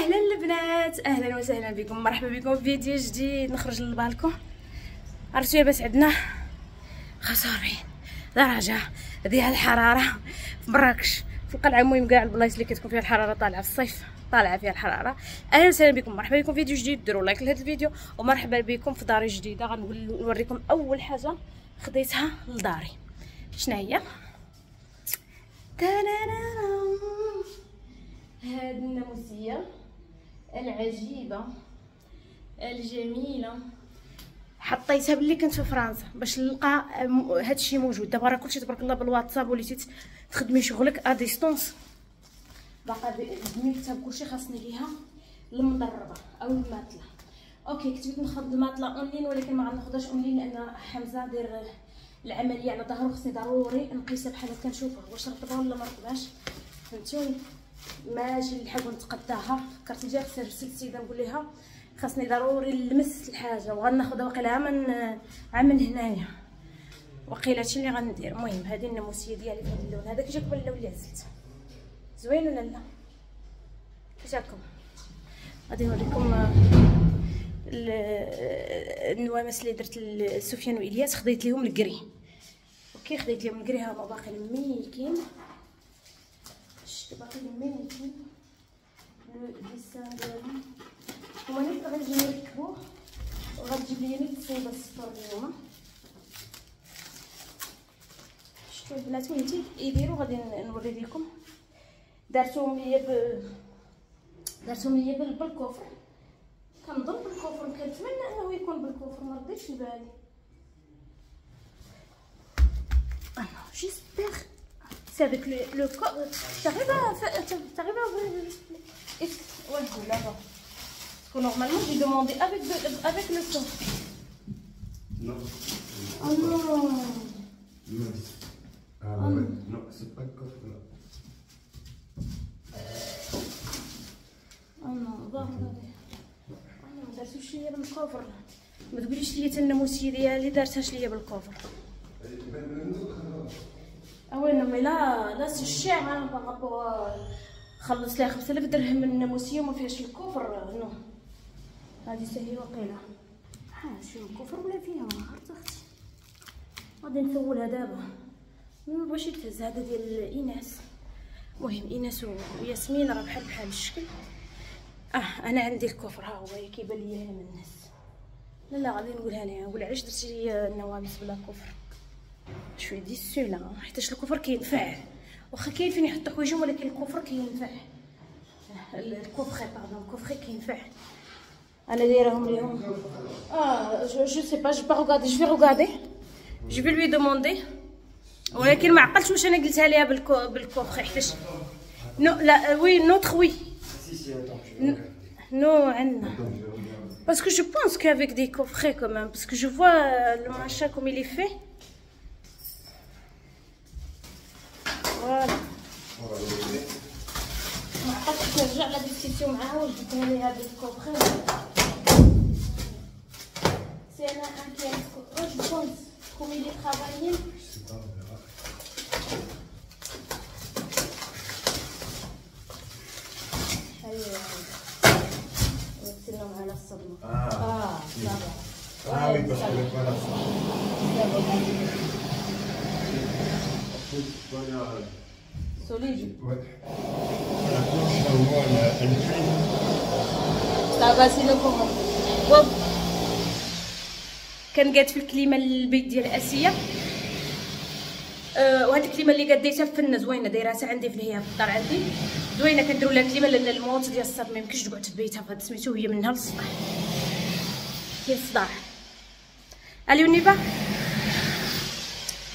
أهلا البنات. أهلا وسهلا بكم. مرحبا بكم في فيديو جديد. نخرج للبالكون عرفتوا لاباس عندنا 45 درجة. ديال الحرارة. في مراكش. في القلعة المهم كاع البلايص اللي كتكون فيها الحرارة طالعة في الصيف. طالعة فيها الحرارة. أهلا وسهلا بكم. مرحبا بكم في فيديو جديد. ديروا like لهذا الفيديو. ومرحبا بكم في داري جديدة. غنوريكم أول حاجة خديتها لداري. شنو هي؟ هاد الناموسية. العجيبة الجميلة. حطيتها باللي كنت في فرنسا باش نلقى هادشي موجود. دابا راه كلشي تبارك الله بالواتساب وليتي تخدمي شغلك à distance باقا بالمكتب كلشي خاصني ليها المضربة أو ال matelas OK كنت بغيت ناخذ ال matelas online ولكن ما غناخذهاش أونلاين لأن حمزة داير العملية على ظهره خصني ضروري نقيسها بحال هكا نشوفها. واش رطبه ولا ما رطباش فهمتوني؟ ماشي نحب نتقداها؟ فكرت نجي نغسل السيدة نقول لها خاصني ضروري نلمس الحاجة وغناخذها واقيلا من من هنايا. وقيلا هادشي اللي غندير. المهم هذه الناموسيه ديالي بهذا اللون. هذا كيجيك باللون اللي عزلت زوين ولا لا؟ كيجاكم. غادي نوريكم آه، النوامس اللي درت لسفيان وإلياس. خديت لهم الكري. OK خديت لهم الكري ها هما باقي ميكين. باقي ميكين le dessin ديالهم هما نيت غنجي نركبوه وغتجيب لي نيت صوبه الصفر اليوم شتو البنات وين يديروا غادي نوري لكم دارتهم ليا ب دارتهم ليا ب coffre كنظن ب coffre كنتمنى انه يكون ب coffre ما رديتش بالي أنا جيسبر سي افيك لو كو تقريبا تقريبا ouais là bas parce que normalement j'ai demandé avec de, avec le son non oh non ah ouais non c'est pas le coffre là oh non va regarder ما دارتوش ليا بالكوفر ما تقوليش ليا حتى الناموسيه ديالي دارتهاش ليا بالكوفر اوين مي لا لا chère أنا par rapport خلص ليها 5000 درهم من الناموسيه وما فيهاش ال coffre. non هذه هي وقيله ها شنو ال coffre ولا فيها؟ ما عرفت أختي. غادي نسولها دابا. ما بغاش يتهز هذا ديال إيناس؟ المهم إيناس وياسمين راه بحال بحال الشكل. آه أنا عندي ال coffre ها هو كيبان ليا من الناس. لا لا غادي نقولها ليها نقول علاش درتي النوامس بلا coffre؟ je suis déçue là حيتاش ال coffre كينفع؟ واخا كاين فين يحط حوايجهم ولكن ال coffre كينفع. ال coffre pardon ال coffre كينفع. أنا دايرهم ليهم ah je je sais pas je vais regarder je vais regarder je vais lui demander ولكن ما عقلتش واش أنا قلتها ليها بالكفر. حيتاش نو لا وي نوتخ وي. Non, Anna. Parce que je pense qu'avec des coffrets quand même, parce que je vois le machin comme il est fait. Voilà. ما عرفتش نرجع لا ديسكسيون معاها واش جبتها ليها بالكوفري سي أنا ان كيس واش بونس كوم est travaillé يمثلهم على الصدمة ah آه طبعا ah oui parce que voilà voilà كان قاد في ال clim للبيت ديال اسيا أه وهاد ال clim اللي قاد ديتها فنه زوينه دايراتها عندي في هي في الدار عندي زوينه كنديروا لها clim لأن الموت ديال الصدمه يمكنش تقعد في بيتها فهاد سميتو هي منها للصداع كاين الصداع allez on y va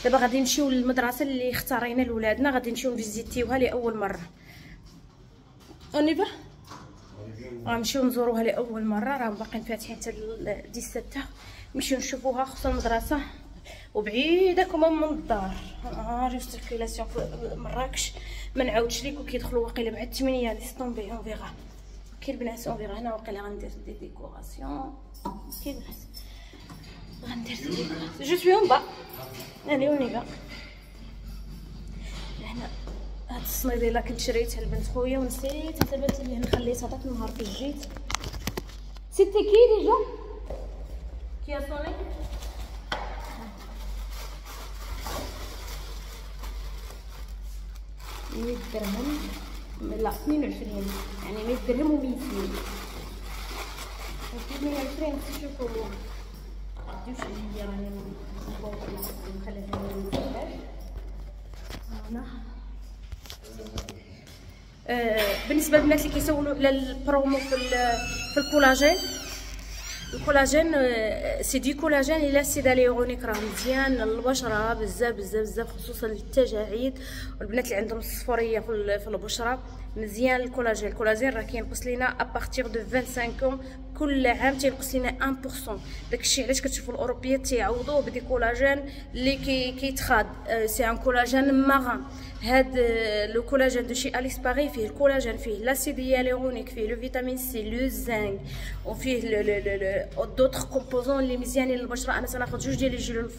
دابا غادي نمشيو للمدرسة اللي اختارينا لولادنا غادي نمشيو نفيزيتيوها لأول مرة. on y va غنمشيو نزوروها لأول مرة راهم باقيين فاتحين حتى دي ستة نمشيو نشوفوها خصوصا المدرسة. وبعيده كما من الدار. آه جو سيركيلاسيون في مراكش. ما نعاودش ليكم كيدخلوا واقيلا مع الثمانيه لي ستومبي اون فيغا كي البنات اون فيغا هنا واقيلا غندير دي ديكوراسيون كي البنات غندير جو سوي اون با الي اونيفا هنا. هاد الصنيديله كنت شريتها لبنت خويا ونسيت. حسبت لي خليتها داك النهار في جيت سيتي كي ديجا كي صوني 100 درهم. لا 22 يعني 100 درهم و 100 سنين وفي 120 تشوفوا هنا آه بالنسبة للبنات اللي كيسولوا على البرومو في في ال collagène ال collagène c'est du collagène à l'acide hyaluronique راه مزيان للبشره بزاف بزاف بزاف خصوصا للتجاعيد والبنات اللي عندهم الصفورية في البشرة مزيان ال collagène. ال collagène راه كينقص لينا à partir de 25 كل عام تينقص لينا 1% داكشي علاش كتشوفوا الاوروبيات تيعوضوه ب des collagènes اللي كي كيتخاد. c'est un collagène marin هاد le collagène de chez Alice Paris فيه ال collagène فيه l'acide hyaluronique فيه la vitamine C le zinc وفيه d'autres composants اللي مزيانين للبشره أنا تناخذ جوج ديال الجلول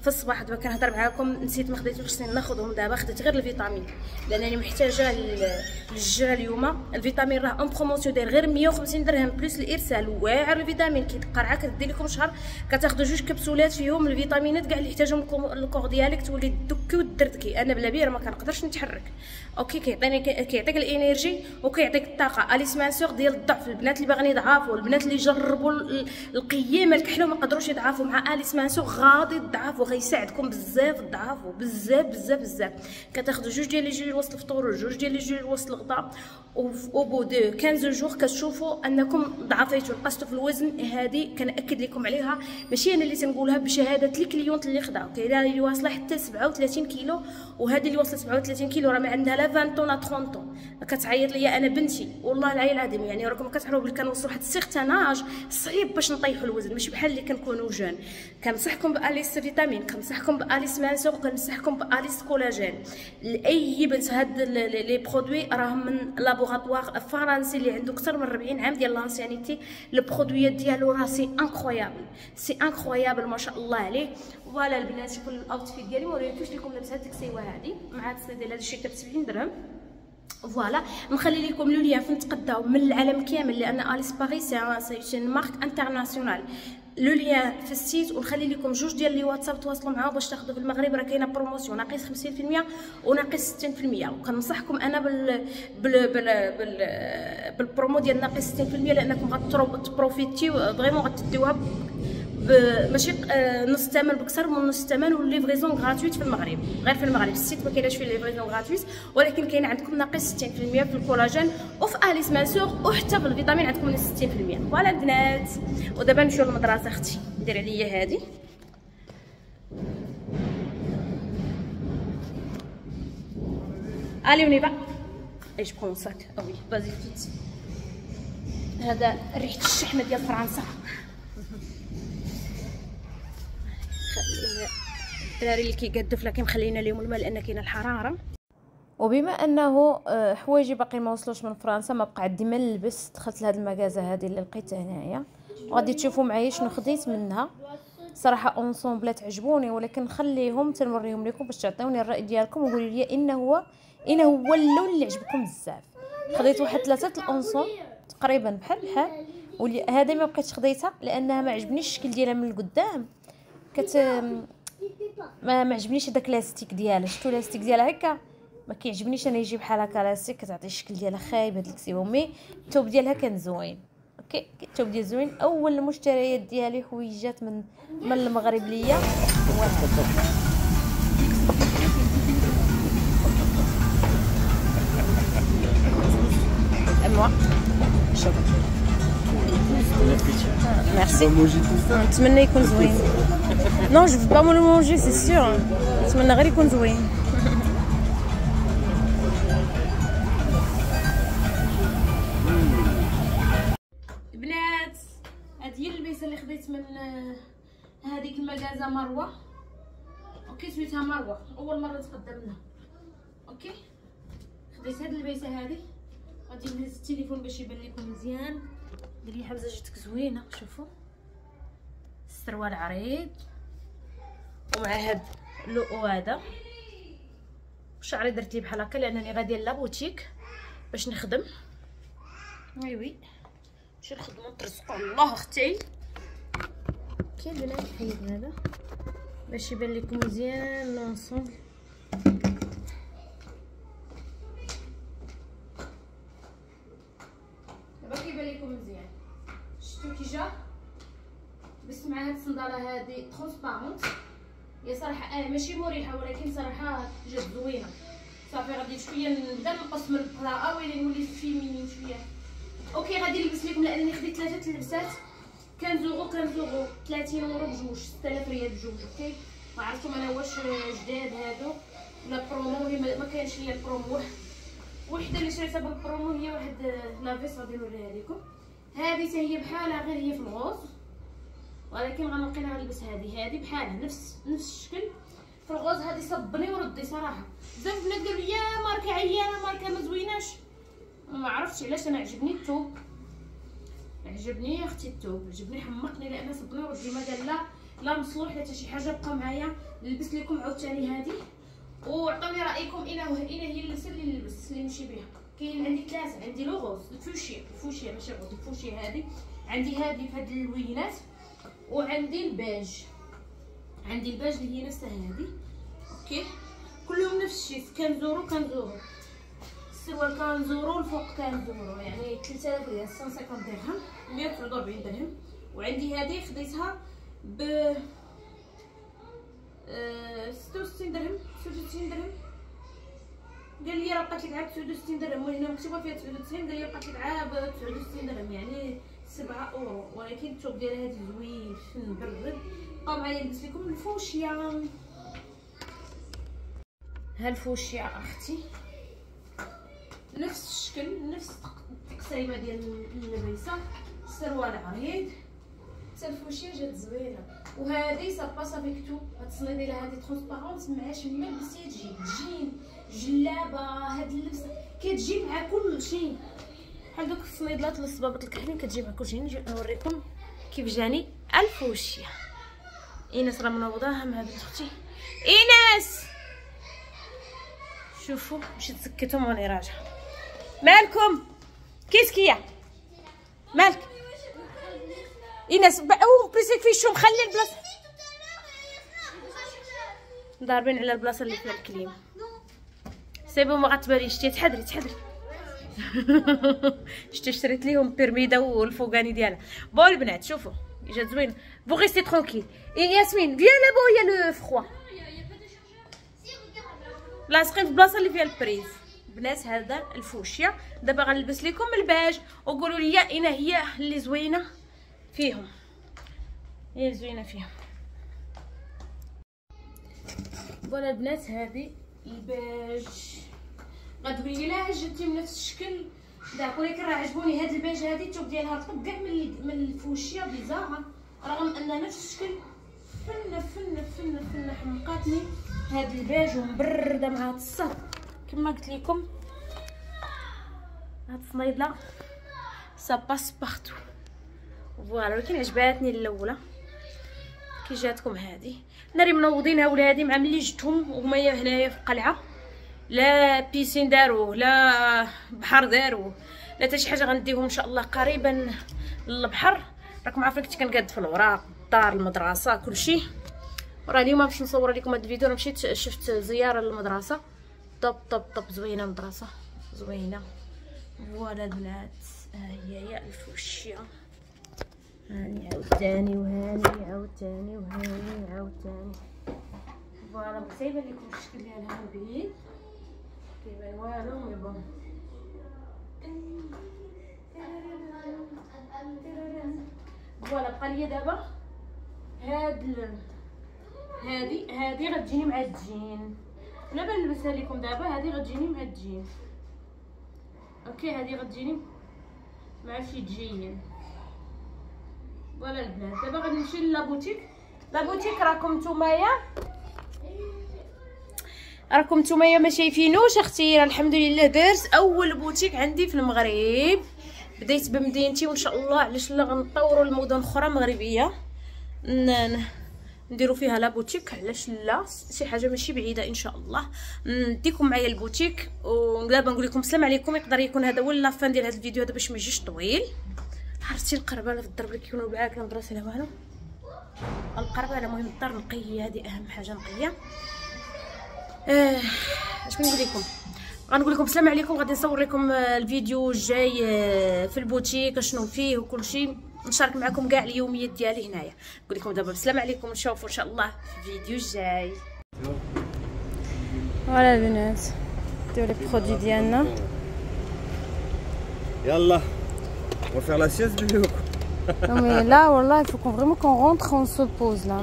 في الصباح. دابا كنهضر معاكم نسيت ما خديتوش خصني ناخذهم دابا خديت غير الفيتامين. لانني محتاجة للجرا اليوم. الفيتامين راه en promotion داير غير 150 درهم plus الارسال واعر الفيتامين كيتقرعه كدير لكم شهر كتاخذوا جوج كبسولات فيهم الفيتامينات كاع اللي يحتاجهم ال corps ديالك تولي دوكي ودردكي أنا بلا بير ما كنقدرش نتحرك. OK كيعطيني كيعطيك ال énergie وكيعطيك الطاقة. Alice Minceur ديال الضعف البنات اللي باغيين يضعفوا البنات اللي جربوا القيامه الكحله ما قدروش يضعفوا. مع Alice Minceur غادي تضعفوا غيساعدكم بزاف تضعفوا. بزاف بزاف بزاف. كتاخذوا جوج ديال لي جوج وسط الفطور وجوج ديال لي جوج وسط الغداء au bout de 15 jours كتشوفوا أنكم ضعفيتوا نقصتوا في الوزن هذه كنأكد لكم عليها. ماشي أنا اللي تنقولها بشهادة ال clientes اللي خداو كاينة اللي واصلة حتى 37 كيلو وهذه اللي وصلت 37 كيلو راه ما عندها لا 20 طون 30 طون. كتعيط ليا أنا بنتي. والله العلي العظيم يعني راكم كتعرفوا بلي كنوصلوا واحد ال certain âge صعيب باش نطيحوا الوزن ماشي بحال اللي كنكونوا jeunes كنصحكم ب Alice Vitamine كنصحكم ب Alice Minceur وكنصحكم ب Alice Collagène. لأي بنت هاد les produits راهم من laboratoire فرنسي اللي عنده أكثر من 40 عام ديال l'ancienneté. ال produit يات ديالو راه c'est incroyable c'est incroyable ما شاء الله عليه voilà البنات شوفوا ال outfit ديالي ما وريتوش لكم لابسه ديك السيوه هادي مع التصنيد ديال هذا الشيء ب 70 درهم voilà نخلي لكم le lien فين تقداو من العالم كامل لأن Alice Paris c'est marque internationale le lien في ال site ونخلي لكم جوج ديال les WhatsApp تواصلوا معاهم باش تاخذوا في المغرب راه كاينة promotion ناقص 50% وناقص 60% وكنصحكم أنا بال بال بال بال بالبرومو ديال ناقص 60% لانكم غتبروفيتيو vraiment غتديوها ماشي آه، نص الثمن بكثر من نص الثمن وال livraison gratuite في المغرب غير في المغرب ال site ما كايناش فيه livraison gratuite ولكن كاين عندكم ناقص 60% في الكولاجين وفي آليس minceur وحتى في الفيتامين عندكم ناقص 60% voilà البنات ودابا نمشيو للمدرسة أختي دير عليا هادي Allez, on y va. Et je prends mon sac. Ah. هذا ريحة الشحمة ديال فرنسا. الدراري اللي كيقادوا فلا كيمخلينا لهم الماء لأن كاينة الحرارة. وبما أنه آه، حوايجي باقي ما وصلوش من فرنسا ما بقى عندي ما نلبس دخلت لهاد المكازه هذه اللي لقيتها هنايا. وغادي تشوفوا معايا شنو خديت منها. صراحة اونسومبلات عجبوني ولكن نخليهم تنوريهم لكم باش تعطيوني الرأي ديالكم وقولوا لي ان هو ان هو اللون اللي عجبكم بزاف. خديت واحد ثلاثة ال ensemble تقريبا بحال بحال هذا ما بقيتش خديتها لأنها ما عجبنيش الشكل ديالها من القدام. كت ما ما عجبنيش هذاك لاستيك ديالها. شفتوا لاستيك ديالها هكا؟ ما كيعجبنيش أنا يجي بحال هكا لاستيك كتعطي الشكل ديالها خايب هاد الكسيبه mais الثوب ديالها كان زوين. OK؟ الثوب ديال زوين. أول المشتريات ديالي حويجات من من المغرب ليا. moi. Merci. نتمنى يكون زوين. Veux pas me le manger, c'est sûr. نتمنى غير يكون زوين. البنات هذه هي اللبسة اللي خديت من هذيك المكازه مروة. أوكي سميتها مروة. أول مرة نتقدم لها OK؟ خديت هاد اللبسة هذه غادي نهز التليفون باش يبان لكم مزيان. ديري حمزة جاتك زوينة شوفوا السروال عريض ومع هاد اللؤلؤ هذا. شعري درت لي بحال هكا؟ لأنني غاديه la boutique باش نخدم. oui oui نمشي نخدمو نترزقو. الله أختي. كاين بنات الحيد هذا. باش يبان لكم مزيان l'ensemble دابا كيبان لكم مزيان. شفتو كي جا؟ بس مع هاد الصنداله هادي transparente هي صراحة آه ماشي مريحة ولكن صراحة جات زوينة. صافي غادي شوية نبدا نقص من القراءة ويلي نولي féminine شوية. OK غادي نلبس لكم لأنني خديت ثلاثة اللبسات. quinze euros quinze euros 30 أورو بجوج 6000 ريال بجوج OK؟ ما أنا واش جداد هادو. ولا برومو ولا ما ليا البرومو. وحدة اللي شريتها بالبرومو هي واحد la veste غادي نوريها لكم. هذه حتى هي بحالها غير هي في ال rose. ولكن غنبقي نلبس هذه. هذه بحالها. نفس نفس الشكل. في ال rose هذه صبني وردي صراحة. بزاف البنات قالوا يا ماركة عيانه ماركة ما زويناش. ما عرفتش علاش. أنا عجبني الثوب عجبني أختي الثوب عجبني حمقني لأن صبني وردي ما قال لا لا مصلوح لا حتى شي حاجة بقى معايا. نلبس لكم عاوتاني هذه. وعطوني رأيكم. هو اين هي اللبسه اللي نلبس اللي نمشي بها. كاين عندي ثلاثة عندي le rose ال fuchsia ال fuchsia ماشي rose ال fuchsia هذه. عندي هذه في هاد اللوينات. وعندي الباج. عندي الباج اللي هي نفسها هذه OK. كلهم نفس الشيء. quinze euros quinze euros السروال quinze euros الفوق quinze euros يعني 3000 ريال 150 درهم. 149 درهم. وعندي هذه خديتها ب أه 66 درهم. 66 درهم. قال لي راه بقات لك عاد 69 درهم. وهنا مكتوبة فيها 99 قال لي بقات لك عاد 69 درهم. يعني 7 اورو ولكن الثوب ديالها هذا زوين برد بقاو معايا نلبس لكم الفوشيا. ها الفوشيا أختي. نفس الشكل نفس التقسيمه ديال اللبيسة. السروال عريض. حتى الفوشيا جات زوينة. وهذه ça passe avec tout هاد الصنيده ديالها هادي transparente معاش ما لبستيها تجي جين جلابة هاد اللبس. كتجي مع كل شيء بحال دوك الصنيدلات الصبابط الكحلين كتجي مع كل شيء نجي نوريكم كيف جاني. الفوشيا إيناس راه منوضاها مع بنت أختي. إيناس! شوفوا مشيت سكتهم وأنا راجعة. مالكم؟ كيسكيه مالك؟ إيناس أو بليسيك في الشوم خلي البلاصة. ضاربين على البلاصة اللي فيها الكليم. سيبو ما غتبانيش تحضري تحضري شتي شريت ليهم بيرميدا والفوقاني ديالها بون البنات شوفوا جات زوين فو ريستي ترونكيل ياسمين فيا لابو يا لو فخوا لاصقين في البلاصه اللي فيها البريز بنات هذا الفوشيا دابا غنلبس لكم الباج وقولوا لي اين هي اللي زوينه فيهم هي زوينه فيهم فوالا البنات هذه الباج غتقولي لي لا جبتي من نفس الشكل. داك ولكن راه عجبوني هاد الباج هادي الثوب ديالها رطب كاع من من ال fuchsia bizarre رغم أن نفس الشكل فنه فنه فنه فنه حمقاتني هاد الباج ومبردة مع هاد الصهر كما قلت لكم هاد الصنيدله ça passe partout voilà ولكن عجباتني الأولى. كي جاتكم هادي. ناري منوضينها ولادي مع ملي جبتهم وهما هنايا في القلعة. لا piscine داروه لا بحر داروه لا حتى شي حاجة غنديهم إن شاء الله قريبا للبحر. راكم عارفين كنت كنقاد في الوراق الدار المدرسة كلشي وراه اليوم باش نصور لكم هاد الفيديو أنا مشيت شفت زيارة للمدرسة. طب طب طب زوينة المدرسة. زوينة. voilà البنات ها هي هي الفوشيه هاني عاوتاني وهاني عاوتاني وهاني عاوتاني. voilà سايبه لكم الشكل ديالها من بعيد voilà بقى ليا دابا هاد. هادي هادي غتجيني مع الجين أنا بنلبسها لكم دابا هادي غتجيني مع ال jean OK هادي غتجيني مع شي جين voilà البنات دابا غادي نمشي la boutique la boutique راكم نتومايا راكم نتوما ما شايفينوش أختي الحمد لله درت أول بوتيك عندي في المغرب. بديت بمدينتي وإن شاء الله علاش لا غنطوروا المدن أخرى مغربية. نديرو فيها la boutique علاش لا؟ شي حاجة ماشي بعيدة إن شاء الله. نديكم معايا البوتيك ودابا نقول لكم السلام عليكم. يقدر يكون هذا هو la fin ديال هذا الفيديو هذا باش ما يجيش طويل. عرفتي القربانه في الدرب اللي كيكونوا بعاك لا مدرسة لا والو. القربانه مهم الدار نقية هذه أهم حاجة نقية. آه اش نقول لكم؟ غنقول لكم السلام عليكم غادي نصور لكم آه، الفيديو الجاي آه، في البوتيك شنو فيه وكل شيء. نشارك معكم كاع اليوميات ديالي هنايا. نقول لكم دابا السلام عليكم نشوفوا إن شاء الله في الفيديو الجاي voilà البنات نديرو les produits ديالنا Yallah. On va faire la sieste, là, voilà, il faut qu'on vraiment qu'on rentre, on se pose là.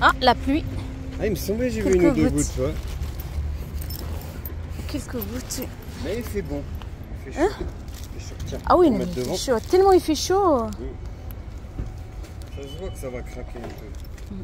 Ah, la pluie. Ah, il me semblait que j'ai vu une ou deux gouttes. Quelques gouttes. Mais il fait bon. Il fait chaud. Il fait chaud. Tiens, Ah oui, mais il devant. fait chaud. Tellement il fait chaud. Ça se voit que ça va craquer un peu. Ouais,